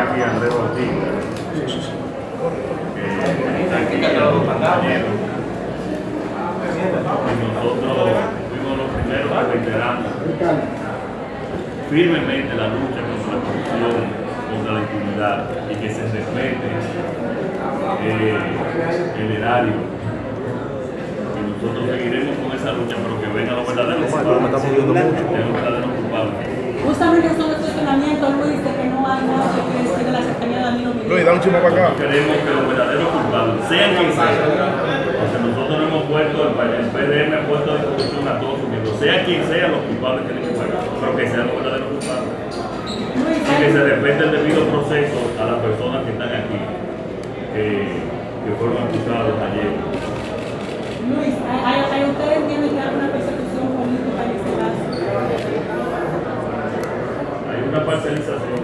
aquí Andrés Bautista, eh, que está aquí compañero. Nosotros fuimos los primeros que reiteramos firmemente la lucha contra la corrupción, contra la impunidad y que se respete eh, el erario. Y nosotros seguiremos con esa lucha, pero que vengan los verdaderos culpables. Justamente son los cuestionamientos Luis, un chisme para acá. Queremos que los verdaderos culpables, sean quienes sean, porque nosotros no hemos puesto, el, el PDM ha puesto a disposición a todos sus miembros, sea quien sea, los culpables tienen que pagar, pero que sean los verdaderos culpables. Y que se respete el debido proceso a las personas que están aquí, eh, que fueron acusados ayer. Luis, ¿hay, hay, hay- ¿ustedes entienden que hay una persecución política en este caso? Hay una parcialización,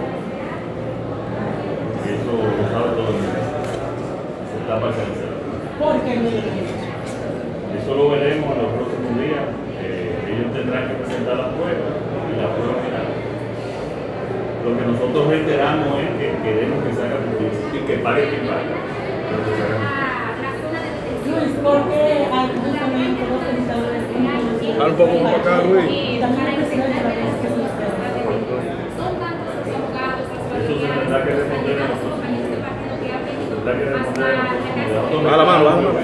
y eso lo sabe todo el mundo, se está parcializando. ¿Por qué Luis? Eso lo veremos en los próximos días. Eh, ellos tendrán que presentar la prueba y la prueba final. Lo que nosotros reiteramos es que queremos que se haga justicia y que pague quien pague. pero que se haga justicia. Luis, ¿por qué hay justamente un poco más para acá, Luis. Y también la República, que es usted. Eso se tendrá que. Tendrá que responder a nosotros. Baja la mano, baja la mano.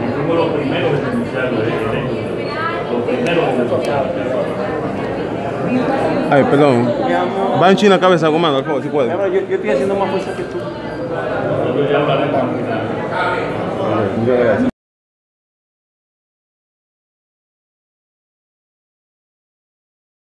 Y fuimos los primeros en denunciarlo. Los primeros en denunciarlo. Ay, perdón. Va en China cabeza, comando, si puede. Yo, yo estoy haciendo más fuerza que tú.